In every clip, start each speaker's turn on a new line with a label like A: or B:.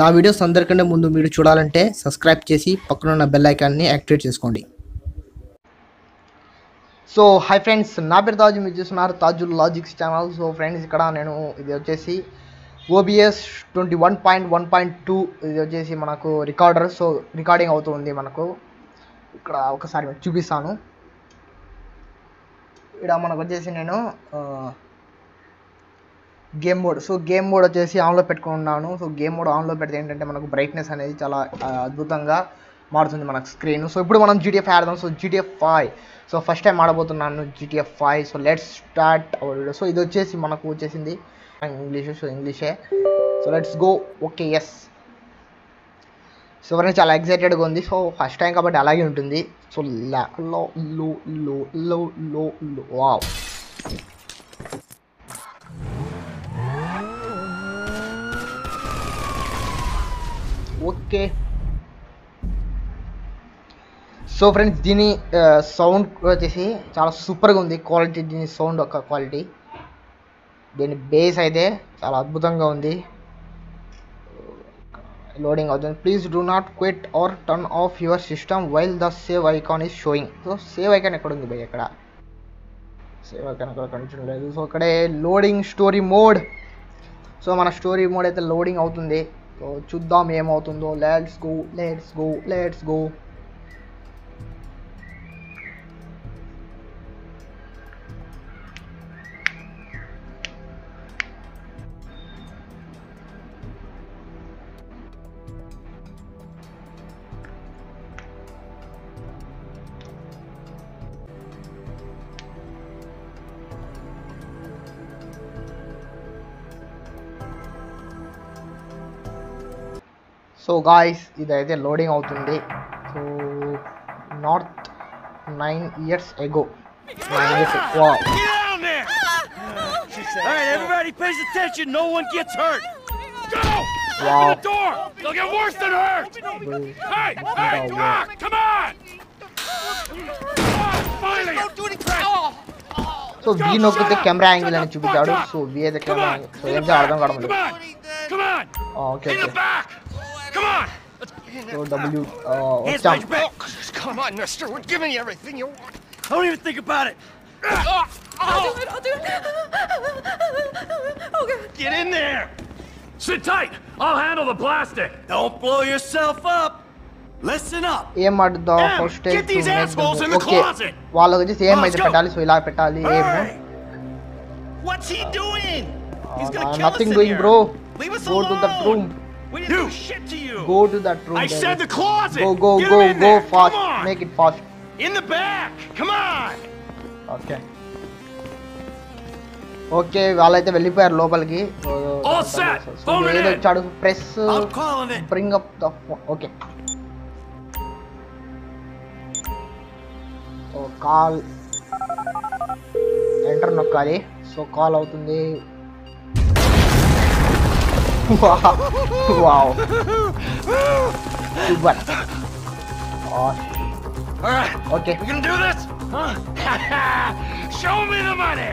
A: నా వీడియోస్ అందరికంటే ముందు మీరు చూడాలంటే సబ్స్క్రైబ్ చేసి పక్కనున్న బెల్ ఐకాన్ని యాక్టివేట్ చేసుకోండి. సో హాయ్ ఫ్రెండ్స్ నా పేరు తాజు మీరు చూస్తున్నారు Tajul logics channel so friends ఇక్కడ నేను ఇది వచ్చేసి OBS twenty one point one point two ఇది వచ్చేసి మనకు రికార్డర్ సో రికార్డింగ్ అవుతుంది మనకు. ఇక్కడ ఒకసారి చూపిస్తాను. ఇక్కడ మనకు వచ్చేసి నేను game mode. So game mode వచ్చేసి ఆన్లో పెట్టుకున్నాను. సో గేమ్ మోడ్ ఆన్లో పెడితే ఏంటంటే మనకు బ్రైట్నెస్ అనేది చాలా అద్భుతంగా మారుతుంది మనకు స్క్రీన్ సో ఇప్పుడు మనం జీటీఎఫ్ ఆడదాం. So GTA five so first time ఆడబోతున్నాను GTA five so let's start our video so ఇది వచ్చేసి మనకు వచ్చేసింది ఇంగ్లీష్. సో ఇంగ్లీషే. So let's go okay yes so ఎవరైనా చాలా ఎక్సైటెడ్గా ఉంది. సో ఫస్ట్ టైం కాబట్టి అలాగే ఉంటుంది. సో లా లో లో లో లో లో లో వావ్ ఓకే. సో ఫ్రెండ్స్ దీని సౌండ్ వచ్చేసి చాలా సూపర్గా ఉంది. క్వాలిటీ దీని సౌండ్ ఒక క్వాలిటీ దీని బేస్ అయితే చాలా అద్భుతంగా ఉంది. లోడింగ్ అవుతుంది. Please do not quit or turn off your system while the save icon is showing so save icon ఎక్కడ ఉంది భయ్ ఇక్కడ? సేవ్ ఐకాన్ ఎక్కడ కనిపించడం లేదు. సో అక్కడే లోడింగ్ స్టోరీ మోడ్ సో మన స్టోరీ మోడ్ అయితే లోడింగ్ అవుతుంది. సో చూద్దాం ఏమవుతుందో. Let's go let's go let's go so guys ఇదైతే లోడింగ్ అవుతుంది so north nine years ago nine years వా
B: Get down there! All right, everybody pays attention. No one gets hurt. Go!
A: Wow.
B: Open the door. They'll get worse than hurt. Hey, hey, come on, come on! Come on, finally! Don't do anything.
A: So we నొక్కితే camera angle అని చూపించాడు so we అయితే
B: Come
A: camera
B: on!
A: Angle so ఏం చేయాలి అర్థం కావడం
B: Come
A: లేదు
B: on! Come on!
A: Okay
B: In the
A: okay
B: back! Come on!
A: So W
B: Hands
A: వచ్చాం
B: behind your back. Come on, mister. We're giving you everything you want. Don't even think about it.
C: I'll do it, I'll do it. Okay.
B: Get in there! Sit tight! I'll handle the plastic! Don't blow yourself up! Listen up!
A: ఏం అడుగుదాం
B: Em,
A: first
B: get these assholes in the
A: okay
B: closet.
A: వాళ్ళకి వచ్చేసి ఏం
B: Let's
A: అయితే
B: go.
A: పెట్టాలి so ఇలా పెట్టాలి ఏం
B: Hey! What's he doing? He's gonna kill
A: nothing
B: us in
A: doing
B: here.
A: Bro
B: Leave us
A: go to that
B: alone.
A: Room
B: We didn't do shit to you.
A: Go to that room
B: I said the closet.
A: Go go
B: Get
A: go
B: him in
A: go
B: there.
A: Fast
B: Come on.
A: Make it fast
B: In the back. Come on.
A: Okay okay వాళ్ళైతే వెళ్ళిపోయారు లోపలికి
B: All set.
A: So
B: Phone it
A: ఏదో
B: in.
A: వచ్చాడు press
B: I'm calling it.
A: Bring up the okay so call enter నొక్కాలి so call అవుతుంది wow super
B: All right.
A: Okay
B: We gonna do this? Huh? Show me the money.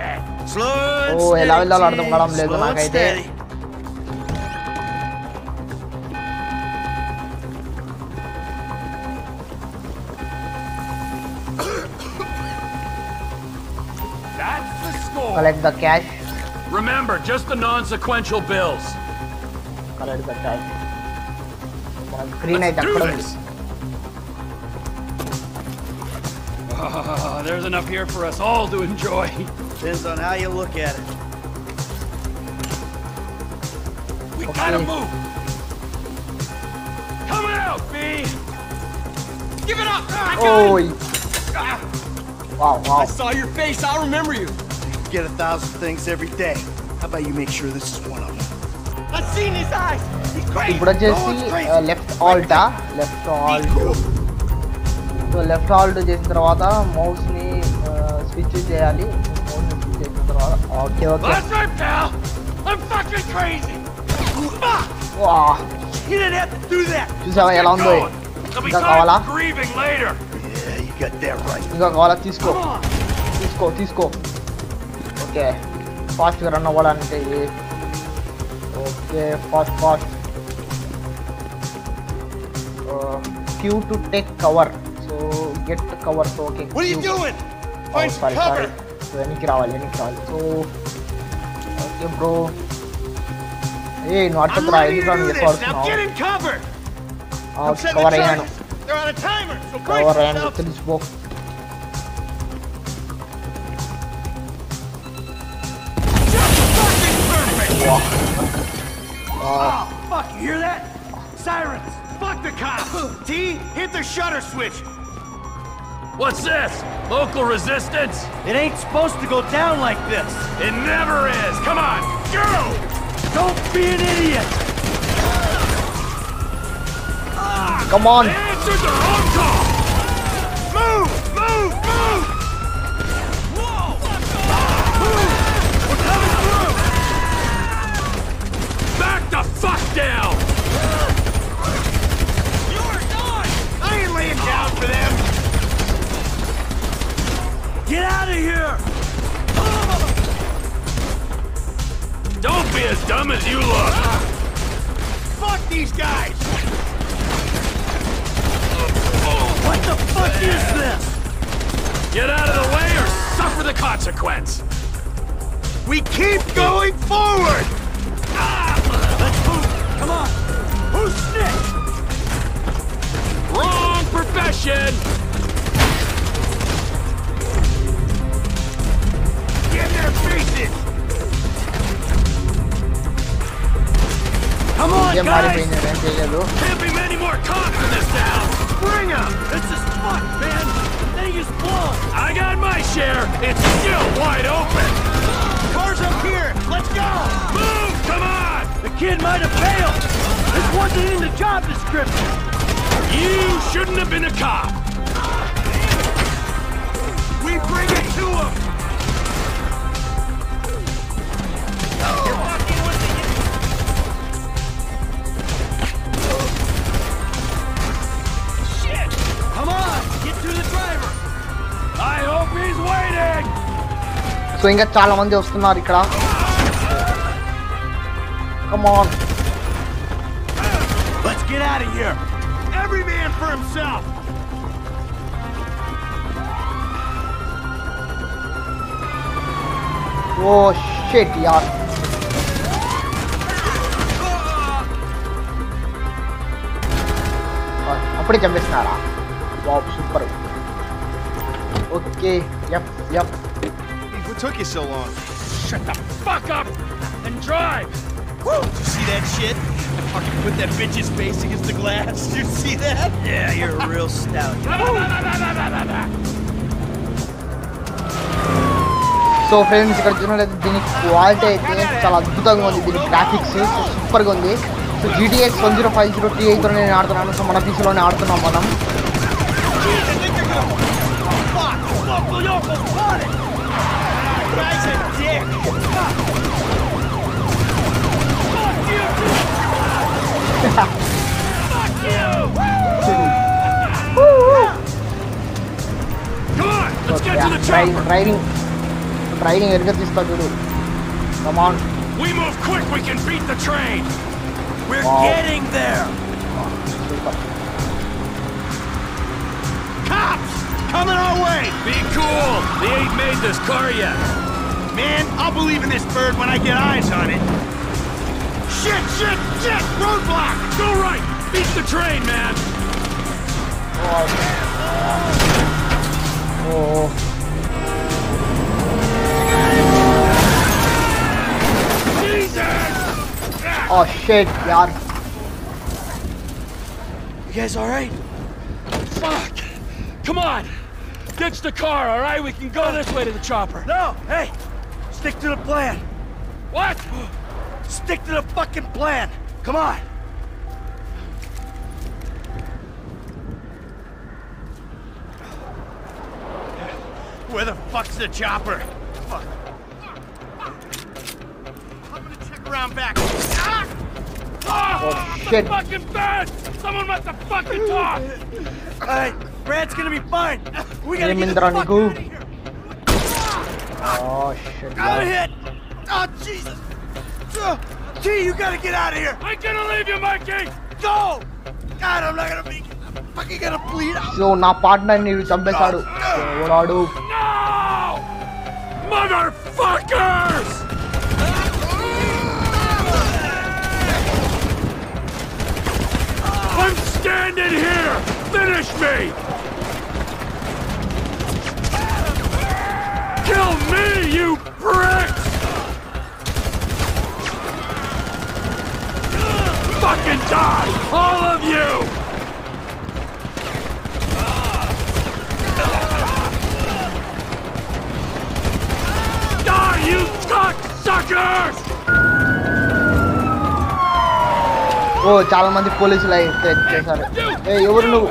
B: Slow and
A: ఓ ఎలా
B: steady,
A: వెళ్ళాలో అర్థం కావడం
B: T.
A: లేదు
B: Slow and
A: నాకైతే
B: steady. That's the score.
A: Collect the cash
B: Remember, just the non-sequential bills.
A: Collect the cash మన screen అయితే
B: Let's do
A: అక్కడ ఉంది
B: this. Ah, there's enough here for us all to enjoy.
D: Depends on how you look at it.
B: We
A: Okay.
B: gotta move. Coming out, B. Give it up. I got
A: ఓయ్
B: it. Ah,
A: wow
B: I
A: wow
B: saw your face. I remember you.
D: You get a thousand things every day. How about you make sure this is one of them?
A: ఇప్పుడు వచ్చేసి left alt left alt so left alt చేసిన తర్వాత మౌస్ని switch uh, చేయాలి. మౌస్ని switch చేసిన తర్వాత okay okay చూసావా ఎలా ఉందో? ఇంకా కావాలా? ఇంకా కావాలా? తీసుకో. తీసుకో తీసుకో. ఓకే ఫాస్ట్గా రన్ అవ్వాలంటే okay fast fast queue to take cover so get cover so okay
D: What are you doing? Find some
A: sorry sorry
D: cover.
A: So వెనక్కి రావాలి వెనక్కి రావాలి సో ఓకే బ్రో ఏ నువ్వు
D: I'm
A: అట్టుకురా
D: ready
A: ఎందుకు
D: to do
A: నువ్వు
D: this. Now
A: walk.
D: Oh, fuck, you hear that? Sirens! Fuck the cops! T, hit the shutter switch!
B: What's this? Local resistance?
D: It ain't supposed to go down like this.
B: It never is! Come on, go!
D: Don't be an idiot! Ah! Come on! Answer the their own
A: call!
D: Guys,
A: हमारे
B: Can't be many more cops in this town.
D: Bring them. This is fuck, man. The thing is blown.
B: I got my share. It's still wide open.
D: Cars up here. Let's go.
B: Move. Come on.
D: The kid might have failed. This wasn't in the job description.
B: You shouldn't have been a cop.
D: We bring it.
A: So ఇంకా చాలా మంది వస్తున్నారు ఇక్కడ come on
D: Let's get out of here! Every man for himself!
A: Oh shit యార్ అప్పుడే చంపేస్తున్నారా wow super okay yup yup
D: What took you so long?
B: Shut the fuck up and drive.
D: Woo! Did you see that shit? I fucking put that bitch's face against the glass. Did you see that? Yeah, you're a real stout.
A: So friends ఇక్కడ చూసినట్లయితే దీని quality అయితే చాలా అద్భుతంగా ఉంది దీని graphics సూపర్గా ఉంది so GTX one zero five zero tea ఎయిత్లో నేను ఆడుతున్నాను సో మన పీసీలోనే ఆడుతున్నాం మనం
D: guy's.
B: Come on, let's get to the!
A: Riding, riding, this is Come on.
B: We move quick, we can beat the train!
D: We're
A: wow.
D: getting there! Cops! Coming our way!
B: Be cool! They ain't made this car yet!
D: man. I'll believe in this bird when I get eyes on it. Shit, shit, shit! Roadblock!
B: Go right! Beat the train, man!
A: Oh,
B: man.
A: Oh. Oh shit, God.
D: You guys alright?
B: Fuck! Come on! Ditch the car, alright? We can go this way to the chopper.
D: No! Hey! Stick to the plan.
B: What?
D: Stick to the fucking plan. Come on. Where the fuck's the chopper? Fuck. I'm gonna check around back. Ah! ah!
B: Oh, oh
A: shit.
B: The fucking bed! Someone must have fucking talked!
D: Alright, Brad's gonna be fine. We gotta get the fuck
A: నీకు?
D: out of here.
A: Oh shit
D: Got hit! Oh, Jesus! Uh, T, you gotta get out of here!
B: I'm gonna leave you, Mikey!
D: Go! God, I'm not gonna make it.
B: Fucking gonna bleed out.
A: So నా partner ని చంపేశాడు ఎవడాడు
B: No! Motherfuckers! I'm standing here! Finish me! Kill me, you pricks! Fucking die! All of you! Die, you cocksuckers!
A: ఓ చాలా మంది పోలీసులు అయితే చేశారు ఏ ఎవరు నువ్వు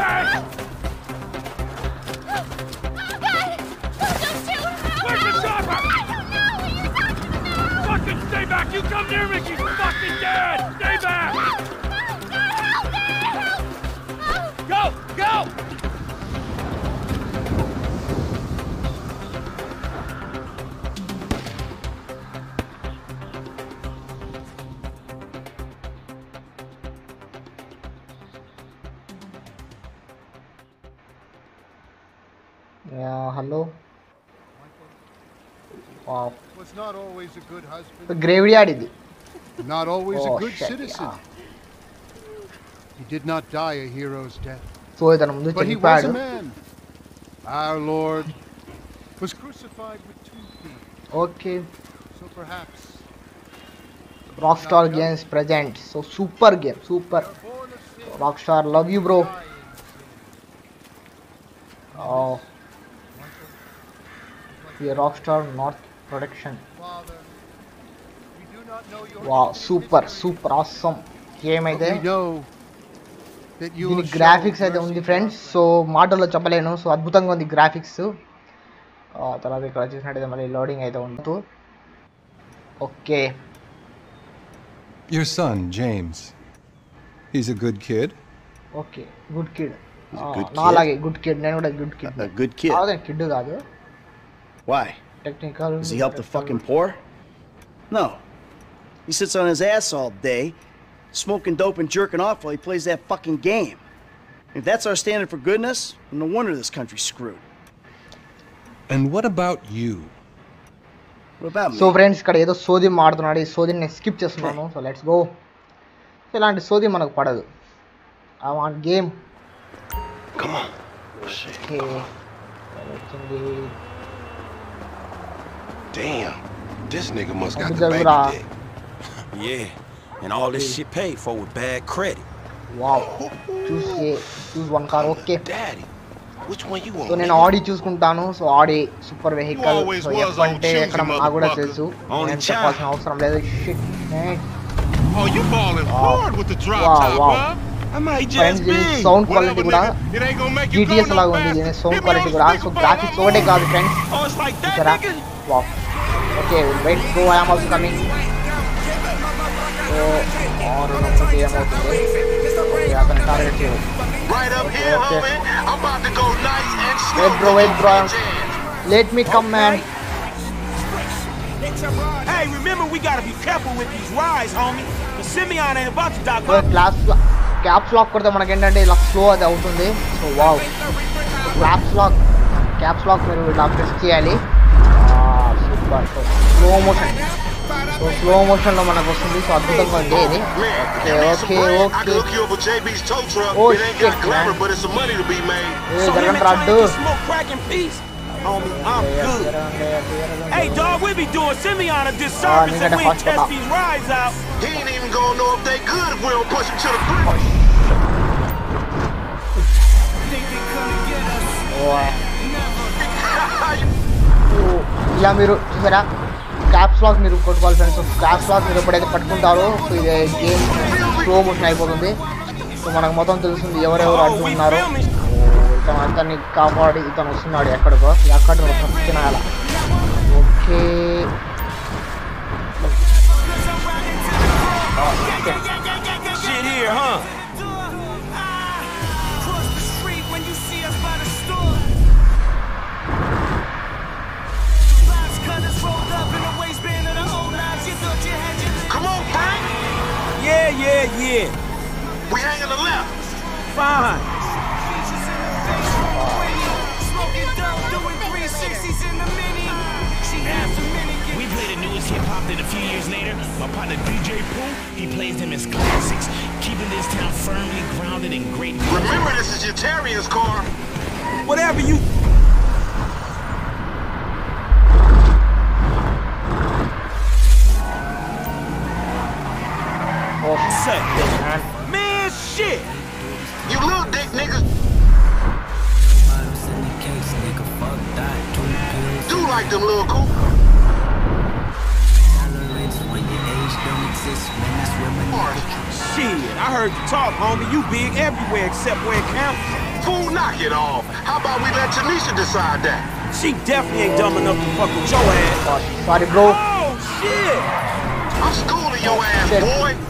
E: Not always a good husband.
A: Graveyard
E: Not always
A: oh,
E: a good
A: shit,
E: citizen.
A: Yeah.
E: He did not die a hero's death.
A: So
E: but he was a man. Our Lord was crucified with two feet.
A: Okay.
E: So perhaps.
A: Rockstar Games present. So super game, super.
E: Rockstar, love you,
A: bro. Oh. Yeah, Rockstar North Bro Rockstar North production
E: Father. We do not know your
A: వా
E: name.
A: Super super awesome game
E: But
A: అయితే
E: we know that you
A: దీని
E: will show
A: graphics అయితే
E: mercy
A: ఉంది
E: to
A: friends
E: us.
A: So మాటల్లో చెప్పలేను so అద్భుతంగా ఉంది graphics తర్వాత ఇక్కడ చూసినట్టయితే మళ్ళీ లోడింగ్ అయితే ఉంటుంది okay
F: Your son, James. He's a good kid.
A: Okay good kid
G: He's a good kid?
A: నాలాగే గుడ్ కిడ్ నేను కూడా good kid
G: A good kid.
A: అదే కిడ్ కాదు
G: Why?
A: Technical
G: Does he help the fucking poor? No. He sits on his ass all day, smoking dope and jerking off while he plays that fucking game. If that's our standard for goodness, no wonder this country's screwed.
F: And what about you?
G: What about
A: so
G: me?
A: Friends ఇక్కడ ఏదో సోది మాడుతున్నాడు ఈ సోదిని నేను skip చేస్తున్నాను so let's go so ఇలాంటి సోది మనకు పడదు I want game
B: Come on. Shit.
A: Okay వచ్చింది
B: Damn. This nigga must got
A: Abu
B: the
A: Dhabi.
B: baby dick.
H: Yeah, and all this shit paid for with bad credit.
A: Wow choose choose one car okay
B: Daddy. Which one you
A: so
B: want?
A: నేను ఆడి చూసుకుంటాను so Audi super vehicle
B: always
A: so
B: was
A: F
B: on
A: అంటే
B: choosy,
A: ఎక్కడ నాకు కూడా
B: motherfucker.
A: తెలుసు
H: Only
A: నేను
H: child.
A: చెప్పాల్సిన అవసరం లేదు shit
B: Oh, you balling
A: Wow.
B: hard with the drop
A: Wow,
B: top,
A: wow.
B: huh? I might just
A: friends
B: be.
A: దీని సౌండ్ క్వాలిటీ
B: Whatever,
A: కూడా
B: nigga. It ain't gonna make you go
A: GTS
B: no
A: లాగా ఉంది దీని
B: faster.
A: Sound
B: Hit me
A: quality
B: on
A: కూడా so
B: speakerphone,
A: graphics
B: homie.
A: ఒకటే కాదు friends
H: Oh, it's like that,
A: చూసారా
H: nigga?
A: Wow okay wait go I'm also coming so ఆరు నొప్పి ఏమవుతుంది ఓకే అతను టార్గెట్ చేయాలి
B: Right up here,
A: Okay.
B: homie. I'm about to go nice and slow.
A: Wait, bro, wait, bro. Let me come man
H: Hey, remember we gotta be careful with these rides, homie. The Simeon ain't about to dock up.
A: Claps caps lock కొడితే మనకి ఏంటంటే ఇలా slow అది అవుతుంది so wow claps lock caps lock మీరు ఇలా press చేయాలి super so slow motion so slow మోషన్లో మనకు వస్తుంది సో అద్భుతంగా ఉంది ఇది
B: Man,
A: okay
B: give me
A: okay
B: some bread. I
A: okay
B: can hook you up with JB's tow truck.
A: Oh,
B: it ain't
A: shit,
B: got glamour,
A: man.
B: but it's some money to be made.
A: A
H: So him
A: జరగండి
H: and Trey
A: rod
H: can smoke crack in peace? Homie, I'm good. Hey, dog, we be doing Simeon a disservice
A: nigga,
H: if we
A: the
H: ain't test
A: hospital.
H: these rides out.
B: He ain't even gonna know if they good if we don't push him to the brink.
A: ఇలా మీరు చూసారా? Caps lock మీరు కొట్టుకోవాలి friends caps lock మీరు ఎప్పుడైతే పట్టుకుంటారో so ఇది game slow motion అయిపోతుంది. సో మనకు మొత్తం తెలుస్తుంది ఎవరెవరు అడ్డు ఉన్నారో.
H: ఉన్నారు
A: ఇతను అతన్ని కాపాడి ఇతను వస్తున్నాడు ఎక్కడికో. ఎక్కడ తినాల okay
H: Say,
A: man.
H: man, shit.
I: You little dick niggas do like them little cool.
H: Shit, I heard you talk, homie. You big everywhere except where it counts.
I: Fool, knock it off. How about we let Tanisha decide that?
H: She definitely ain't dumb enough to fuck with your ass.
A: Oh, sorry, bro.
H: Oh, shit.
I: I'm schooling your ass,
A: Shit.
I: boy.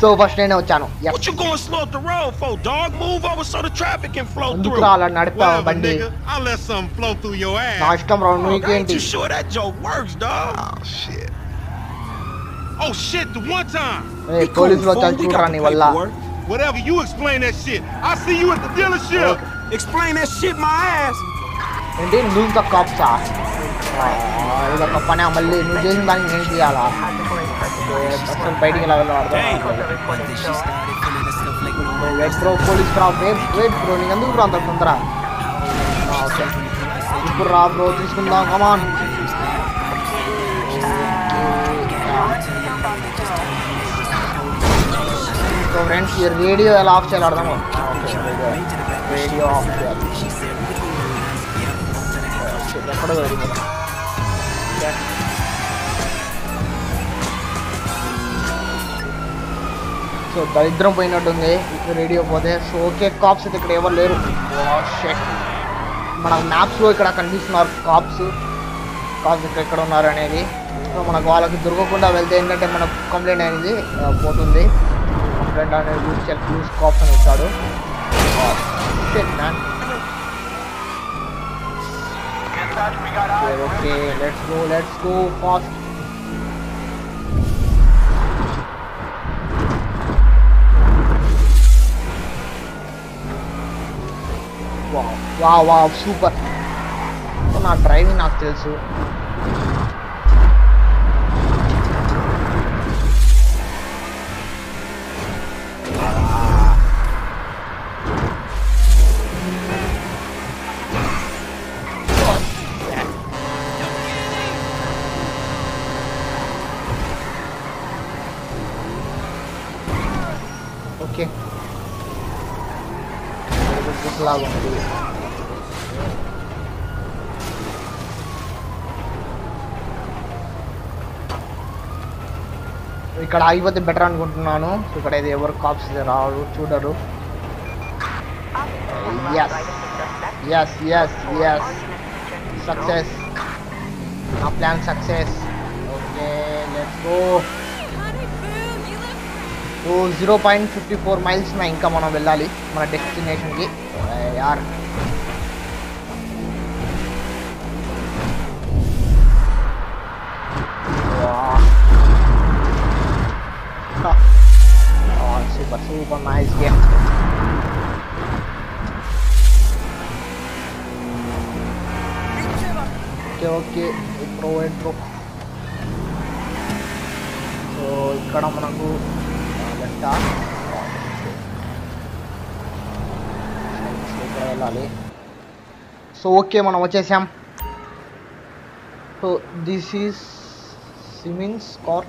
A: So first నేనే వచ్చాను Yes.
H: What you going slow up the road for, dog? Move over so the traffic can flow
A: ఎందుకు
H: through.
A: రా అలా నడిపావు
E: Whatever,
A: బండి
E: nigga. I'll let something flow through your
A: నా
E: ass.
A: ఇష్టం రా
H: Oh, ain't
A: నీకేంటి
H: you sure that joke works, dog?
I: Oh, shit.
E: Oh shit, the one time.
A: ఏ పోలీసులు వచ్చారు చూడరా నీ వల్ల
E: Whatever, you explain that shit. I'll see you at the dealership.
H: Explain that shit my ass.
A: ఏంటి నువ్వు ఇంకా కాప్సా ఇదొక పని మళ్ళీ నువ్వు చేసిన దానికి నేను చేయాలా ఏ, అసలు బయటికి ఎలా వెళ్ళాలో అర్థం వెయిట్ బ్రో పోలీస్ రా వెయిట్ వెయిట్ బ్రో నీకు ఎందుకు బ్రో అంత తొందర ఆ, ఓకే ఇప్పుడు రా బ్రో తీసుకుందాం కమాన్ సో ఫ్రెండ్స్ ఈ రేడియో ఎలా ఆఫ్ చేయాలి అర్థం రేడియో ఆఫ్ చేయాలి ఎక్కడో సో దరిద్రం పోయినట్టుంది. ఇప్పుడు రేడియో పోతే సో ఓకే కాప్స్ అయితే ఇక్కడ ఎవరు లేరు. Oh, షెట్ మన మ్యాప్స్లో ఇక్కడ కనిపిస్తున్నారు కాప్స్ కాప్స్ ఇక్కడ ఎక్కడ ఉన్నారు అనేది. సో మనకు వాళ్ళకి దొరకకుండా వెళ్తే ఏంటంటే మనకు కంప్లైంట్ అనేది పోతుంది. కంప్లైంట్ అనేది యూజ్ చెక్ యూజ్ కాప్స్ అని ఇస్తాడు shit man okay let's go let's go fast వా వా సూపర్ నా డ్రైవింగ్ నాకు తెలుసు ఓకే లాగా ఉంది ఇక్కడ ఆగిపోతే బెటర్ అనుకుంటున్నాను. ఇక్కడ ఇది ఎవరు కాప్స్ రారు చూడరు. Yes yes yes yes success నా plan success okay let's go oh zero point fifty four miles నా ఇంకా మనం వెళ్ళాలి మన డెస్టినేషన్కి యార్. super super nice game okay okay intro intro so ఇక్కడ మనకు లెఫ్ట్ ఇక్కడ వెళ్ళాలి సో ఓకే మనం వచ్చేసాం so this is Simmons car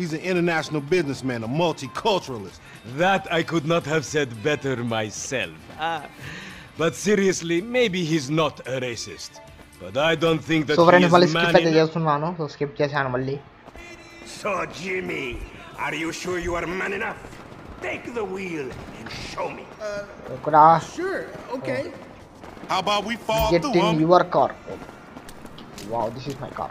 E: He's an international businessman, a multiculturalist.
J: That I could not have said better myself. Ah. But seriously, maybe he's not a racist. But I don't think that
A: so
J: he is man
A: skip. So skip
B: So Jimmy, are you sure you are man enough? Take the wheel and show me.
A: Uh,
K: sure, okay.
E: How about we fall
A: Get
E: the
A: in
E: your
A: car. Wow, this is my car.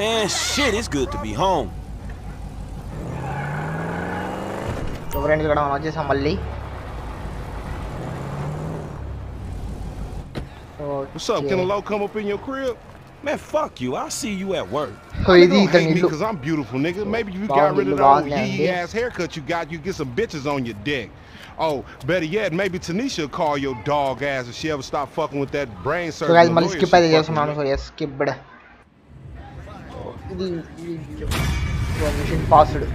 H: Man, shit, it's good to be home.
A: So friends ఇక్కడ మనం వచ్చేసాం మళ్ళీ
E: What's up? Can a low come up in your crib?
H: Man, fuck you. I'll see you at work.
A: So
E: Nigga,
A: ఇది
E: don't
A: ఇతని
E: hate me
A: ఇల్లు
E: because I'm beautiful, nigga. Maybe you
A: Bald
E: got rid of
A: nigga,
E: that old
A: bald man,
E: yee
A: yeah.
E: ass haircut you got. You get some bitches on your dick. Oh, better yet, maybe Tanisha will call your dog ass if she ever stop fuking with that brain
A: so
E: surgeon.
A: Guys మళ్ళీ
E: lawyer
A: skip
E: she
A: అయితే ఇది mission passed.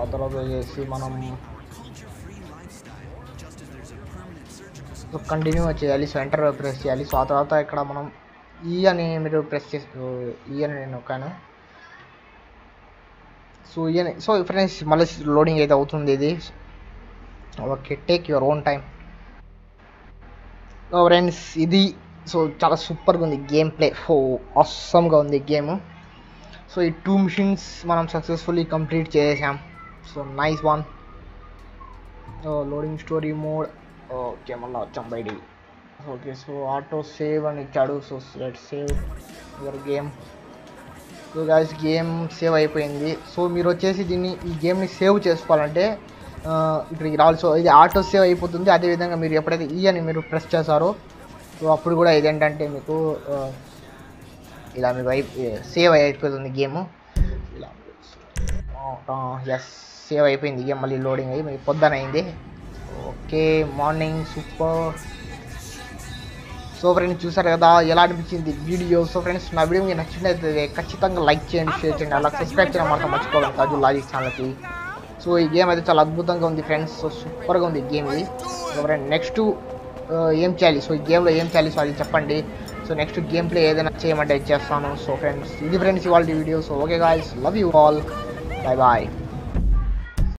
A: ఆ తర్వాత చేసి మనం so continue చేయాలి so enter press చేయాలి. So ఆ తర్వాత ఇక్కడ మనం ఈ అని మీరు ప్రెస్ చేసి ఈ అని నేను నొక్కాను. సో ఈ అని సో ఫ్రెండ్స్ మళ్ళీ లోడింగ్ అయితే అవుతుంది ఇది. Okay take your own time friends ఇది సో చాలా సూపర్గా ఉంది గేమ్ ప్లే. ఫో అస్సమ్గా ఉంది గేమ్. సో ఈ టూ మిషన్స్ మనం సక్సెస్ఫుల్లీ కంప్లీట్ చేసాం so nice one. Loading story mode. Okay మళ్ళీ వచ్చాం బయటికి. ఓకే సో ఆటో సేవ్ అని ఇచ్చాడు. So let save your game. So guys game save అయిపోయింది. సో మీరు వచ్చేసి దీన్ని ఈ గేమ్ని సేవ్ చేసుకోవాలంటే ఇక్కడికి రావాలి. సో ఇది ఆటో సేవ్ అయిపోతుంది. అదేవిధంగా మీరు ఎప్పుడైతే ఈ అని మీరు ప్రెస్ చేస్తారో సో అప్పుడు కూడా ఇదేంటంటే మీకు ఇలా మీకు అయి సేవ్ అయిపోతుంది గేమ్ ఇలా ఎస్ సేవ్ అయిపోయింది గేమ్ మళ్ళీ లోడింగ్ అయ్యి మీకు పొద్దున అయింది okay morning super so friends చూసారు కదా ఎలా అనిపించింది వీడియో సో ఫ్రెండ్స్ నా వీడియో మీకు నచ్చినట్లయితే ఖచ్చితంగా లైక్ చేయండి షేర్ చేయండి అలా సబ్స్క్రైబ్ చేయడం మాత్రం మర్చిపోవాలి కాదు లాజిక్ ఛానల్కి సో ఈ గేమ్ అయితే చాలా అద్భుతంగా ఉంది ఫ్రెండ్స్ సో సూపర్గా ఉంది ఈ గేమ్ ఇది సో ఫ్రెండ్ నెక్స్ట్ ఏం చేయాలి సో ఈ గేమ్లో ఏం చేయాలి సో అది చెప్పండి సో నెక్స్ట్ గేమ్ ప్లే ఏదైనా చేయమంటే చేస్తాను. సో ఫ్రెండ్స్ ఇది ఫ్రెండ్స్ ఇవాళ video so okay guys love you all bye bye